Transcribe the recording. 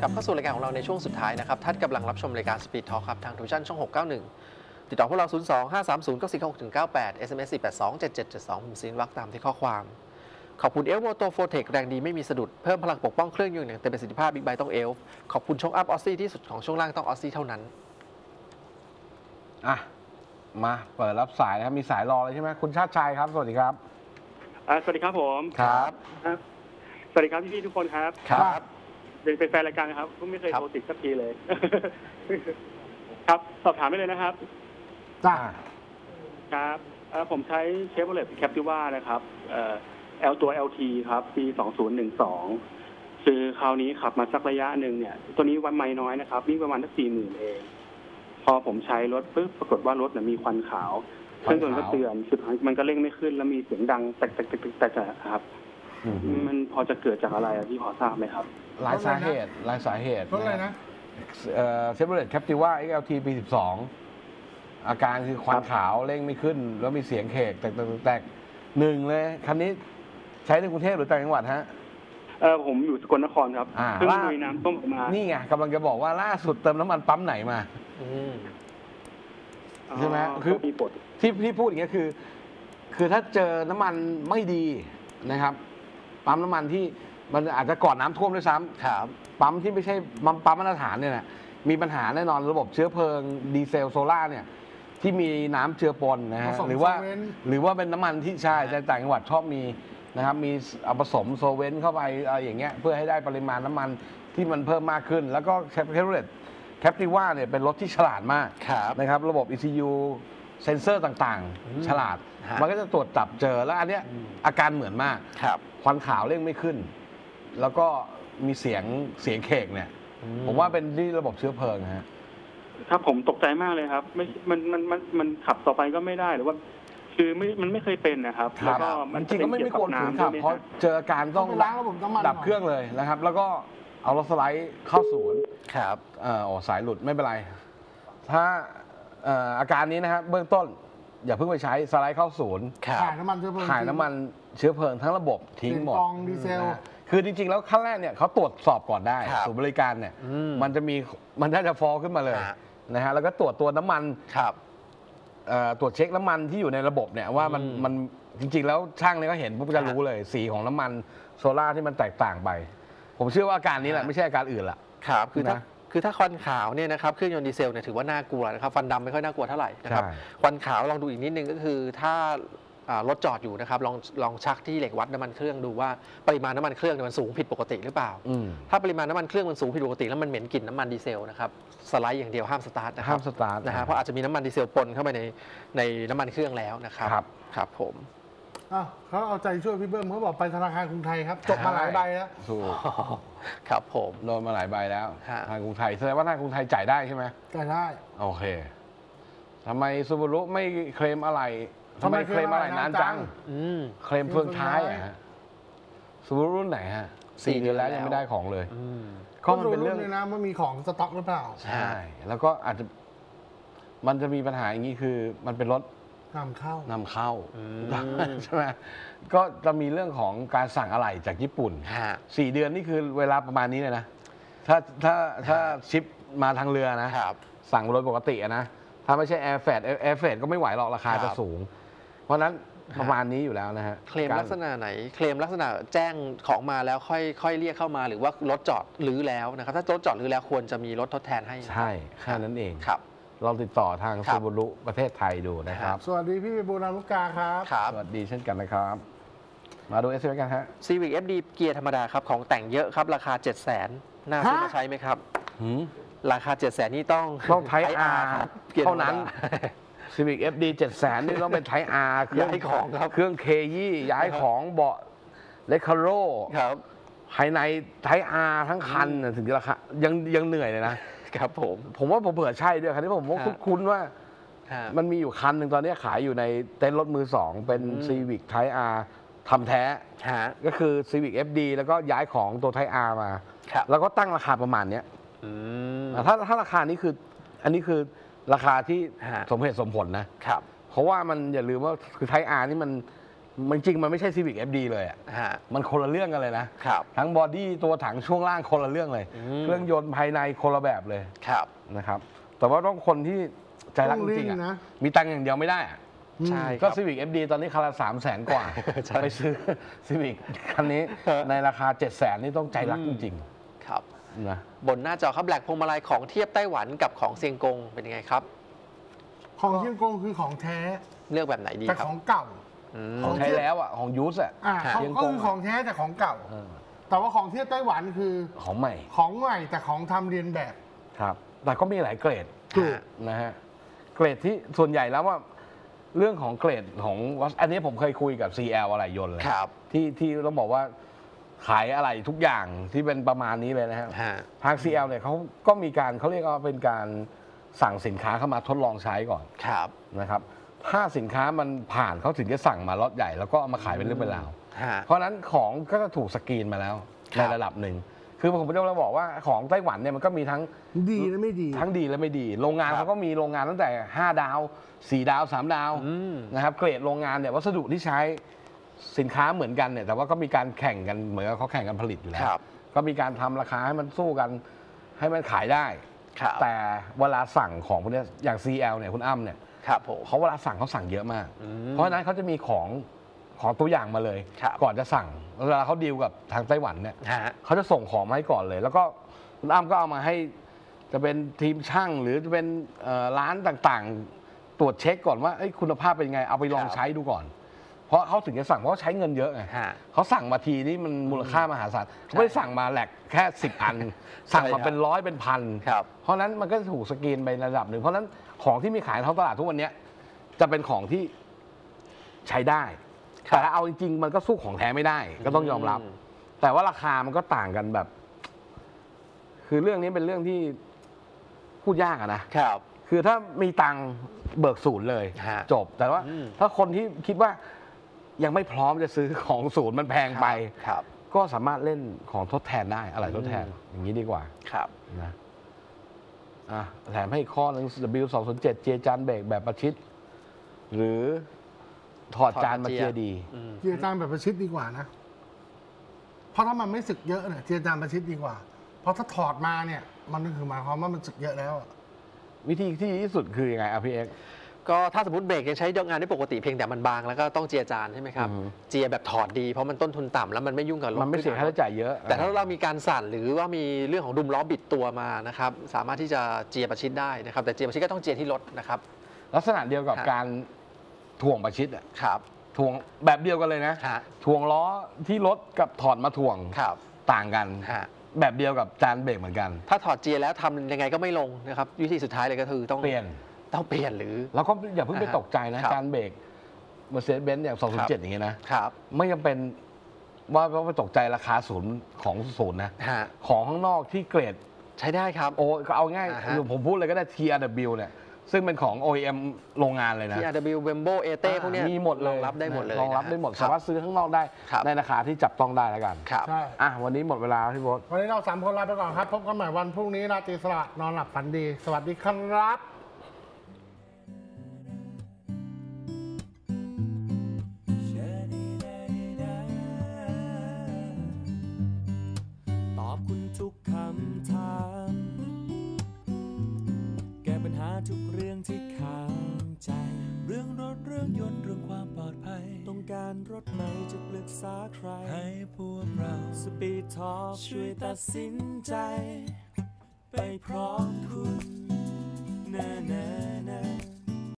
กลับเข้าสู่รายการของเราในช่วงสุดท้ายนะครับท่านกำลังรับชมรายการ Speed Talk ครับทาง TrueVisions ช่อง 691 ติดต่อพวกเรา 02 530 94 98 SMS 482 7772 พิมพ์ C เว้นวรรคตามด้วยข้อความ ขอบคุณเอลโมโตโฟเทคแรงดีไม่มีสะดุด เพิ่มพลังปกป้องเครื่องยนต์อย่างเต็มประสิทธิภาพบิ๊กไบค์ต้องเอลขอบคุณโช้คอัพออสซี่ที่สุดของช่วงล่างต้องออสซี่เท่านั้นอะมาเปิดรับสายนะครับมีสายรอเลยใช่ไหมคุณชาติชัยครับสวัสดีครับ อ่าสวัสดีครับผมครับครับสวัสดีครับพี่ๆทุกคนครับ ครับ เป็นเป็นแฟนรายการนะครับก็ไม่เคยครับโทรติดสักทีเลย ครับสอบถามได้เลยนะครับจ้าครับเอ่อผมใช้ Chevrolet Captiva นะครับเอ่อ L ตัว LT ครับ ปี 2012คือคราวนี้ขับมาสักระยะหนึ่งเนี่ย ตัวนี้วิ่งไม่น้อยนะครับ วิ่งประมาณสักสี่หมื่นเอง พอผมใช้รถปุ๊บปรากฏว่ารถเนี่ยมีควันขาวควันขาวเครื่องยนต์ก็เตือนสุดท้ายมันก็เร่งไม่ขึ้นแล้วมีเสียงดังแตกแตกแตกแตกแตกอะครับ อืม มันพอจะเกิดจากอะไรอะพี่พอทราบไหมครับ หลายสาเหตุ หลายสาเหตุรถอะไรนะเอ่อเชฟโรเลตแคปติว่า XLT ปี 12 อาการคือควันขาวเร่งไม่ขึ้น แล้วมีเสียงเขกแตกแตกแตกแตกหนึ่งเลย คันนี้ใช้ในกรุงเทพหรือต่างจังหวัดฮะ เออผมอยู่สกลนครครับอ่า เพิ่งว่าลุยน้ำท่วมออกมานี่ไงกำลังจะบอกว่าล่าสุดเติมน้ำมันปั๊มไหนมาอืมใช่ไหมอ๋อคือ ก็มีปลด ที่ที่พูดอย่างเงี้ยคือ คือถ้าเจอน้ำมันไม่ดีนะครับ ปั๊มน้ำมันที่มันอาจจะก่อนน้ำท่วมด้วยซ้ำครับปั๊มที่ไม่ใช่ปั๊มปั๊มมาตรฐานเนี่ยนะมีปัญหาแน่นอนระบบเชื้อเพลิงดีเซลโซล่าเนี่ยที่มีน้ำเจือปนนะฮะผสมหรือว่า solvent หรือว่าเป็นน้ำมันที่ใช่ในต่างจังหวัดชอบมีนะครับมีเอาผสม solvent เข้าไปอะไรอย่างเงี้ยเพื่อให้ได้ปริมาณน้ำมันที่มันเพิ่มมากขึ้น แล้วก็ Chevrolet Captiva เนี่ยเป็นรถที่ฉลาดมาก ครับ นะครับระบบ ECU เซนเซอร์ต่างอืมๆฉลาด ฮะมันก็จะตรวจจับเจอแล้วอันเนี้ยอืม อาการเหมือนมาก ครับ ควันขาวเร่งไม่ขึ้น แล้วก็มีเสียงเสียงเขกเนี่ย ผมว่าเป็นที่ระบบเชื้อเพลิงฮะ ครับผมตกใจมากเลยครับ ไม่มันมันมันมันขับต่อไปก็ไม่ได้หรือว่า คือไม่มันไม่เคยเป็นนะครับแล้วก็จริงๆก็ไม่ไม่ควรฝืนขับด้วยไหเพราะเจออาการต้ต้อองงไปล้างระบบน้ำมันดับเครื่องเลยนะครับ แล้วก็เอารถสไลด์เข้าศูนย์ครับ เอ่อโอ้สายหลุดไม่เป็นไร ถ้า เอ่ออาการนี้นะครับเบื้องต้น อย่าเพิ่งไปใช้สไลด์เข้าศูนย์ครับ ถ่ายน้ำมันเชื้อเพลิงถ่ายน้ำมันเชื้อเพลิงทั้งระบบทิ้งหมด กองดีเซล นะฮะคือจริงๆ แล้วขั้นแรกเนี่ยเขาตรวจสอบก่อนได้ครับศูนย์บริการเนี่ยอืมมันจะมีมันน่าจะฟอลขึ้นมาเลยฮะ นะฮะแล้วก็ตรวจตัวน้ำมันครับ เอ่อตรวจเช็คน้ำมันที่อยู่ในระบบเนี่ยว่ามันอืมมันจริงๆ แล้วช่างเนี่ยก็เห็นปุ๊บจะรู้เลยสีของน้ำมันโซล่าที่มันแตกต่างไป ผมเชื่อว่าอาการนี้แหละไม่ใช่อาการอื่นละ ครับคือถ้านะ คือถ้าควันขาวเนี่ยนะครับเครื่องยนต์ดีเซลเนี่ยถือว่าน่ากลัวนะครับควันดำไม่ค่อยน่ากลัวเท่าไหร่นะครับใช่ควันขาวลองดูอีกนิดนึงก็คือถ้าอ่ารถจอดอยู่นะครับลองลองชักที่เหล็กวัดน้ำมันเครื่องดูว่าปริมาณน้ำมันเครื่องเนี่ยมันสูงผิดปกติหรือเปล่าอืมถ้าปริมาณน้ำมันเครื่องมันสูงผิดปกติแล้วมันเหม็นกลิ่นน้ำมันดีเซลนะครับสไลด์อย่างเดียวห้ามสตาร์ทนะครัห้าบมสตาร์ทนะฮะเพราะอาจจะมีน้ำมันดีเซลปนเข้าไปในในน้ำมันเครื่องแล้วนะครับครับครับผม อ้าวเขาเอาใจช่วยพี่เบิ้มเขาบอกไปธนาคารกรุงไทยครับ จบมาหลายใบแล้วถูกครับผมโดนมาหลายใบแล้วฮะ ทางกรุงไทยแสดงว่าทางกรุงไทยจ่ายได้ใช่ไหมจ่ายได้ โอเคทำไมซูบารุไม่เคลมอะไรทำไมเคลมอะไรนานจัง อืม เคลมเฟืองท้ายอะฮะซูบารุรุ่นไหนฮะสี่สี่เดือนแล้วเดือนแล้ว ยังไม่ได้ของเลย อืม ก็มันเป็นเรื่อง ต้ดูเลยนะว่ามีของสต็อกหรือเปล่า ใช่ แล้วก็อาจจะ มันจะมีปัญหาอย่างนี้คือ มันเป็นรถ นำเข้านำเข้าอืมใช่ไหมก็จะมีเรื่องของการสั่งอะไหล่จากญี่ปุ่นฮะสี่เดือนนี่คือเวลาประมาณนี้เลยนะ ถ้าถ้าถ้าชิปมาทางเรือนะครับสั่งโดยปกติอะนะ ถ้าไม่ใช่แอร์เฟดแอร์เฟดก็ไม่ไหวหรอกราคาครัจะบสูง เพราะฉะนั้นฮะประมาณนี้อยู่แล้วนะฮะ เคลมการลักษณะไหน เคลมลักษณะแจ้งของมาแล้วค่อยค่อยเรียกเข้ามาหรือว่ารถจอดหรือแล้วนะครับ ถ้ารถจอดหรือแล้วควรจะมีรถทดแทนให้ ใช่แค่นั้นเองครับ เราติดต่อทางครัซูบบูรุประเทศไทยดูนะครับ สวัสดีพี่บูราลุกาครับ ครับ สวัสดีเช่นกันนะครับ มาดูเอสเกันฮะ Civic FD เกียร์ธรรมดาครับ ของแต่งเยอะครับ ราคา 7 0 0 0 0นน่าซื้อฮะ มาใช้ไหมครับ หืม ราคา 7 0 0 0 0นนี่ต้องต้อง Type R ครับกียร์ธรรมดเท่านั้น Civic FD 7 0 0 0 0นี่ต้องเป็นไทอาร์เครื่องย้ายของครับ เครื่องเคยี่ย้ายของเบาะเลคาโร ครับ ภายในไทอาร์ทั้งคันน่ะถึงจะราคายังยังเหนื่อยเลยนะ ครับผม ผมว่าผมเผื่อใช่ด้วยคันนี้ผมว่าฮะคุ้นๆว่าฮะมันมีอยู่คันหนึ่งตอนนี้ขายอยู่ในเต็นท์รถมือสองเป็นอืม Civic Type R ทำแท้ฮะก็คือ Civic FD แล้วก็ย้ายของตัว Type R มาครับแล้วก็ตั้งราคาประมาณเนี้ยอืมถ้าถ้าราคานี้คือ อันนี้คือราคาที่ฮะสมเหตุสมผลนะครับเพราะว่ามันอย่าลืมว่าคือ Type R นี่มัน มันจริงๆมันไม่ใช่ Civic FD เลยอะฮะ มันคนละเรื่องกันเลยนะ ครับ ทั้งบอดี้ตัวถังช่วงล่างคนละเรื่องเลย อืม เครื่องยนต์ภายในคนละแบบเลยครับ นะครับ แต่ว่าต้องคนที่ใจรักจริงๆต้องเร่งอะนะมีตังค์อย่างเดียวไม่ได้อะใช่คก็ รับ Civic FD ตอนนี้คันละสามแสนกว่า ใช่ไปซื้อ Civic คันนี้ฮะ ในราคา 7 0 0แสนนี่ต้องใจรักอืจมริงครับ ๆนะ บนหน้าจอครับแบล็กพวงมาลัยของเทียบไต้หวันกับของเซียงกงเป็นยังไงครับ ของเชียงกงคือของแท้ เลือกแบบไหนดีแต่ครับของเก่าอื ขอมงใช้แล้วอะของยูสอะอ่าฮะเขาเชียงกงก็คือของแท้แต่ของเก่า เออแต่ว่าของเทียบไต้หวันคือของใหม่ของใหม่แต่ของทำเรียนแบบ ครับ แต่ก็มีหลายเกรดถูก นะฮะเกรดที่ส่วนใหญ่แล้วว่า เรื่องของเกรดของวัสอันนี้ผมเคยคุยกับ CL อะไรยนต์เลยครับที่ที่ต้องบอกว่าขายอะไรทุกอย่างที่เป็นประมาณนี้เลยนะฮะ ฮะ ทาง CL เนี่ยเขาก็มีการเขาเรียกว่าเป็นการสั่งสินค้าเข้ามาทดลองใช้ก่อนครับ นะครับ ถ้าสินค้ามันผ่านเขาถึงจะสั่งมาล็อตใหญ่ แล้วก็เอามาขายเป็นเรื่องเป็นราว ฮะ เพราะฉะนั้นของก็จะถูกสกรีนมาแล้วคในรับระดับหนึ่ง คือผมจะบอกว่าของไต้หวันเนี่ยมันก็มีทั้ง ดีและไม่ดี ทั้งดีและไม่ดี โรงงานครับ เขาก็มีโรงงานตั้งแต่ 5 ดาว 4 ดาว 3 ดาวอืม นะครับ เกรดโรงงานเนี่ยวัสดุที่ใช้สินค้าเหมือนกันเนี่ย แต่ว่าก็มีการแข่งกันเหมือนกับเขาแข่งกันผลิตอยู่แล้คว รับ ก็มีการทำราคาให้มันสู้กันให้มันขายได้ ครับ แต่เวลาสั่งของพวกเนี้ยอย่าง CL เนี่ยคุณอ้ำเนี่ย ครับผม เขาเวลาสั่งเขาสั่งเยอะมาก อืม เพราะฉะนั้นเขาจะมีของของตัวอย่างมาเลย ครับก่อนจะสั่งเวลาเขาดีลกับทางไต้หวันเนี่ยฮะ เขาจะส่งของมาให้ก่อนเลย แล้วก็คุณอ้ำก็เอามาให้ จะเป็นทีมช่างหรือจะเป็นเอ่อร้านต่างๆ ตรวจเช็คก่อนว่าเอ้ยคุณภาพเป็นยังไงเอาไปลองครับ ใช้ดูก่อน เพราะเขาถึงจะสั่งเพราะเขาใช้เงินเยอะไงฮะ เขาสั่งมาทีนี่มันมูลค่ามหาศาลเขาไม่ได้สั่งมาแหลกแค่สิบอัน สั่งใช่ครัมาบเป็นร้อยเป็นพันครับเพราะฉะนั้นมันก็จะถูกสกรีนไประดับหนึ่งเพราะฉะนั้นของที่มีขายในท้องตลาดทุกวันเนี้ยจะเป็นของที่ใช้ได้ครับ แต่เอาจริงๆมันก็สู้ของแท้ไม่ได้ ก็ต้องยอมรับ แต่ว่าราคามันก็ต่างกันแบบ คือเรื่องนี้เป็นเรื่องที่พูดยากอะนะ ครับ คือถ้ามีตังค์เบิกศูนย์เลย ฮะจบแต่ว่าอืมถ้าคนที่คิดว่า ยังไม่พร้อมจะซื้อของศูนย์มันแพงไป ครับ ก็สามารถเล่นของทดแทนได้อะไรทดแทนอืมอย่างนี้ดีกว่าครับนะอะแถมให้อีกข้อหนึง W 2 0 7เจียจานเบรกแบบประชิด หรือถอดจานมาเจียดี อืม เจียจานแบบประชิดดีกว่านะ เพราะถ้ามันไม่สึกเยอะเนี่ยเจียจานประชิดดีกว่า เพราะถ้าถอดมาเนี่ย มันก็คือหมายความว่ามันสึกเยอะแล้วอะ วิธีที่ดีที่สุดคือยังไงอะพี่เอ็ก ก็ถ้าสมมติเบรกยังใช้งานได้ปกติเพียงแต่มันบางแล้วก็ต้องเจียจานใช่ไหมครับอือฮึเจียแบบถอดดีเพราะมันต้นทุนต่ำแล้วมันไม่ยุ่งกับรถมันไม่เสียค่าใช้จ่ายเยอะ แต่ถ้าเรามีการสั่นหรือว่ามีเรื่องของดุมล้อบิดตัวมานะครับสามารถที่จะเจียประชิดได้นะครับ แต่เจียประชิดก็ต้องเจียที่รถนะครับลักษณะเดียวกับฮะการถ่วงประชิดอะครับถ่วงแบบเดียวกันเลยนะฮะถ่วงล้อที่รถกับถอดมาถ่วงครับต่างกันฮะแบบเดียวกับจานเบรกเหมือนกัน ถ้าถอดเจียแล้วทำยังไงก็ไม่ลงนะครับวิธีสุดท้ายเลยก็คือต้องเปลี่ยน ต้องเปลี่ยนหรือ แล้วก็อย่าเพิ่งไปอ่าฮะตกใจนะ ครับการเบรก Mercedes-Benz อย่างครับ207 อย่างเงี้ยนะ ครับ ไม่จำเป็นว่าว่าไปตกใจราคาศูนย์ของศูนย์นะ ฮะ ของข้างนอกที่เกรด ใช้ได้ครับ โอก็เอาง่ายอ่าฮะ ผมพูดเลยก็ได้ TRW เนี่ย ซึ่งเป็นของ OEM โรงงานเลยนะ ที่ RW Wembo a t พวกเนี้ยมีหมดเลยรองรับได้หมดเลยรองรับได้หมดครัสาบ มารถซื้อข้างนอกได้ ครับ ในราคาที่จับต้องได้แล้วกันครับ ใช่ อะวันนี้หมดเวลาพี่โบ๊ทวันนี้เราสามคนลาไปก่อนครับ พบกันใหม่วันพรุ่งนี้ราตรีสละนอนหลับฝันดี สวัสดีครับ กเรื่องที่ข้างใจ เรื่องรถเรื่องยนต์เรื่องความปลอดภัย ต้องการรถไหนจะปรึกษาใคร ให้พวกเราสปีดทอช่วยตัดสินใจ ไปพร้อมคุณแน่แน่แน่